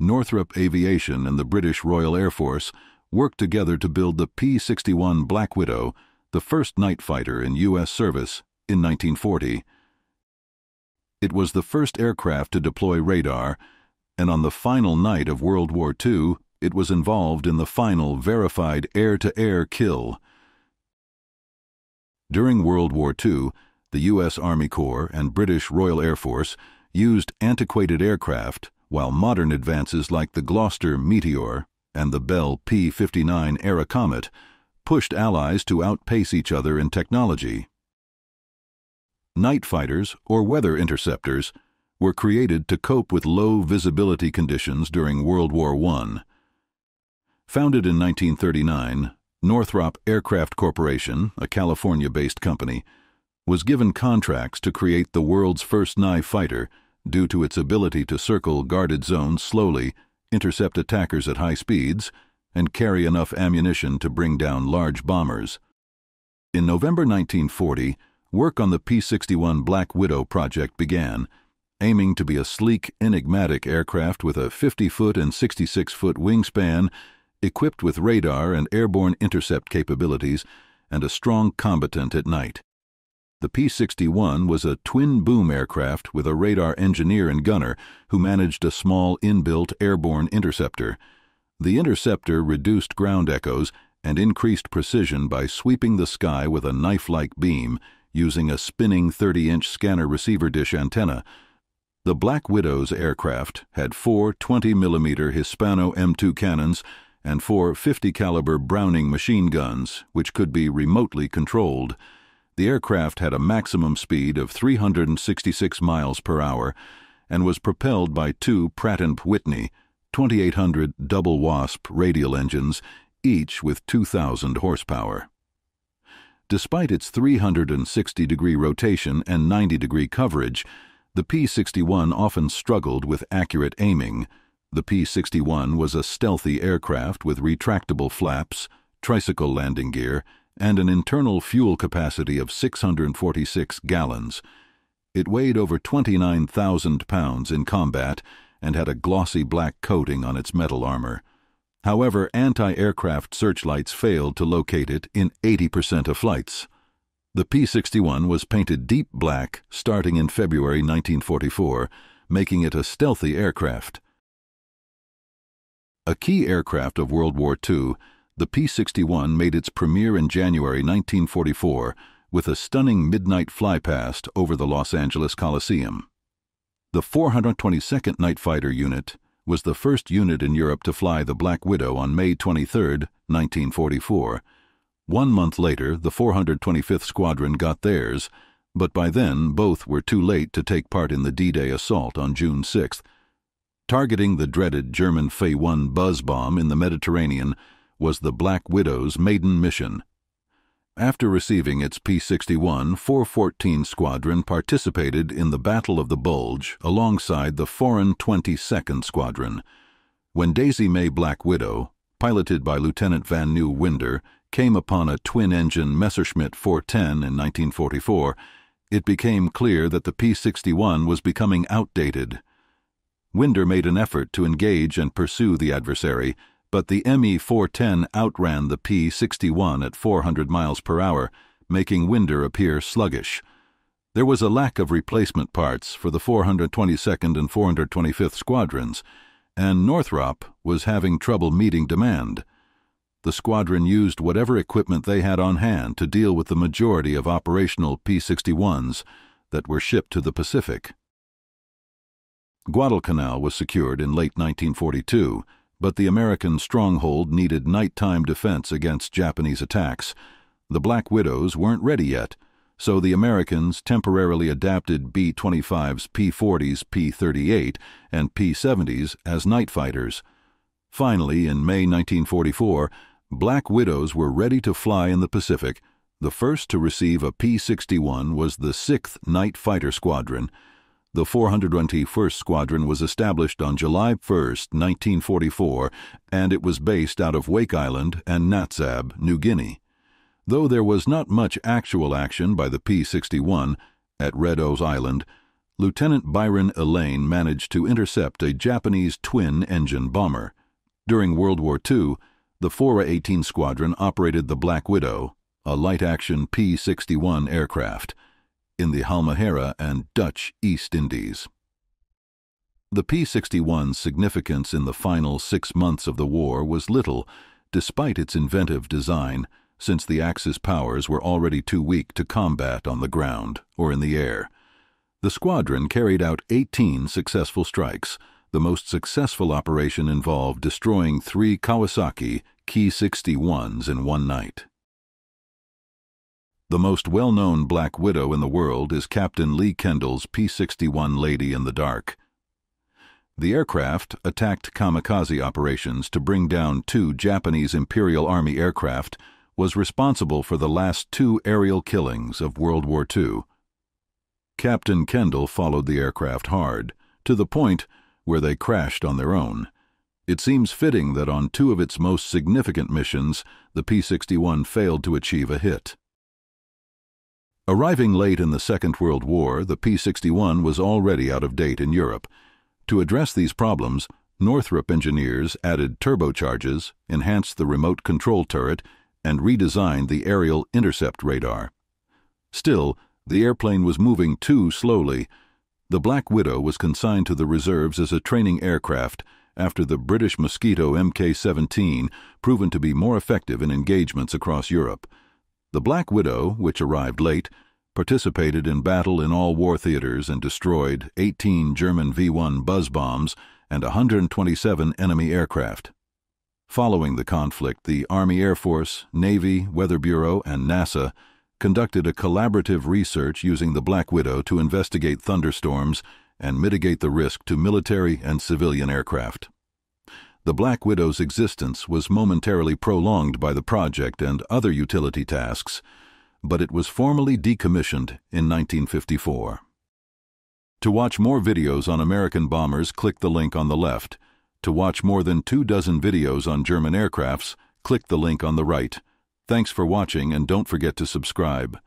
Northrop Aviation and the British Royal Air Force worked together to build the P 61 Black Widow, the first night fighter in U.S. service, in 1940. It was the first aircraft to deploy radar, and on the final night of World War II, it was involved in the final verified air to air kill. During World War II, the U.S. Army Corps and British Royal Air Force used antiquated aircraft, while modern advances like the Gloster Meteor and the Bell P 59 Airacomet pushed Allies to outpace each other in technology night fighters, or weather interceptors, were created to cope with low visibility conditions during World War I. Founded in 1939, Northrop Aircraft Corporation, a California based company, was given contracts to create the world's first night fighter due to its ability to circle guarded zones slowly, intercept attackers at high speeds, and carry enough ammunition to bring down large bombers. In November 1940, work on the P 61 Black Widow project began, aiming to be a sleek, enigmatic aircraft with a 50 foot and 66 foot wingspan, equipped with radar and airborne intercept capabilities, and a strong combatant at night. The P 61 was a twin boom aircraft with a radar engineer and gunner who managed a small inbuilt airborne interceptor. The interceptor reduced ground echoes and increased precision by sweeping the sky with a knife like beam using a spinning 30 inch scanner receiver dish antenna. The Black Widow's aircraft had four 20 mm Hispano M2 cannons and four 50 caliber Browning machine guns, which could be remotely controlled. The aircraft had a maximum speed of 366 miles per hour and was propelled by two Pratt & Whitney 2800 double wasp radial engines, each with 2000 horsepower. Despite its 360 degree rotation and 90 degree coverage, the P 61 often struggled with accurate aiming. The P 61 was a stealthy aircraft with retractable flaps, tricycle landing gear, and an internal fuel capacity of 646 gallons. It weighed over 29,000 pounds in combat and had a glossy black coating on its metal armor. However, anti aircraft searchlights failed to locate it in 80% of flights. The P 61 was painted deep black starting in February 1944, making it a stealthy aircraft. A key aircraft of World War II, the P 61 made its premiere in January 1944 with a stunning midnight flypast over the Los Angeles Coliseum. The 422nd Night Fighter Unit was the first unit in Europe to fly the Black Widow on May 23, 1944. One month later, the 425th Squadron got theirs, but by then both were too late to take part in the D Day assault on June 6. Targeting the dreaded German Fa 1 buzz bomb in the Mediterranean was the Black Widow's maiden mission. After receiving its P 61, 414 Squadron participated in the Battle of the Bulge alongside the foreign 22nd Squadron. When Daisy May Black Widow, piloted by Lieutenant Van New Winder, came upon a twin engine Messerschmitt 410 in 1944, it became clear that the P 61 was becoming outdated. Winder made an effort to engage and pursue the adversary but the ME 410 outran the P 61 at 400 miles per hour, making Winder appear sluggish. There was a lack of replacement parts for the 422nd and 425th squadrons, and Northrop was having trouble meeting demand. The squadron used whatever equipment they had on hand to deal with the majority of operational P 61s that were shipped to the Pacific. Guadalcanal was secured in late 1942 but the American stronghold needed nighttime defense against Japanese attacks. The Black Widows weren't ready yet, so the Americans temporarily adapted B 25s, P 40s, P 38, and P 70s as night fighters. Finally, in May 1944, Black Widows were ready to fly in the Pacific. The first to receive a P 61 was the 6th Night Fighter Squadron. The 421st Squadron was established on July 1, 1944, and it was based out of Wakde Island and Nadzab, New Guinea. Though there was not much actual action by the P 61 at Red Ouse Island, Lieutenant Byron Elaine managed to intercept a Japanese twin-engine bomber. During World War II, the Fora-18 Squadron operated the Black Widow, a light-action P-61 aircraft, in the Halmahera and Dutch East Indies. The P-61's significance in the final six months of the war was little, despite its inventive design, since the Axis powers were already too weak to combat on the ground or in the air. The squadron carried out 18 successful strikes. The most successful operation involved destroying three Kawasaki Ki-61s in one night. The most well-known Black Widow in the world is Captain Lee Kendall's P-61 Lady in the Dark. The aircraft attacked kamikaze operations to bring down two Japanese Imperial Army aircraft was responsible for the last two aerial killings of World War II. Captain Kendall followed the aircraft hard, to the point where they crashed on their own. It seems fitting that on two of its most significant missions, the P-61 failed to achieve a hit. Arriving late in the Second World War, the P-61 was already out of date in Europe, to address these problems, Northrop engineers added turbochargers, enhanced the remote control turret, and redesigned the aerial intercept radar. Still, the airplane was moving too slowly. The Black Widow was consigned to the reserves as a training aircraft after the British Mosquito Mk 17 proven to be more effective in engagements across Europe. The Black Widow, which arrived late, participated in battle in all war theaters and destroyed 18 German V 1 buzz bombs and 127 enemy aircraft. Following the conflict, the Army Air Force, Navy, Weather Bureau, and NASA conducted a collaborative research using the Black Widow to investigate thunderstorms and mitigate the risk to military and civilian aircraft. The Black Widow's existence was momentarily prolonged by the project and other utility tasks, but it was formally decommissioned in 1954. To watch more videos on American bombers, click the link on the left. To watch more than two dozen videos on German aircrafts, click the link on the right. Thanks for watching and don't forget to subscribe.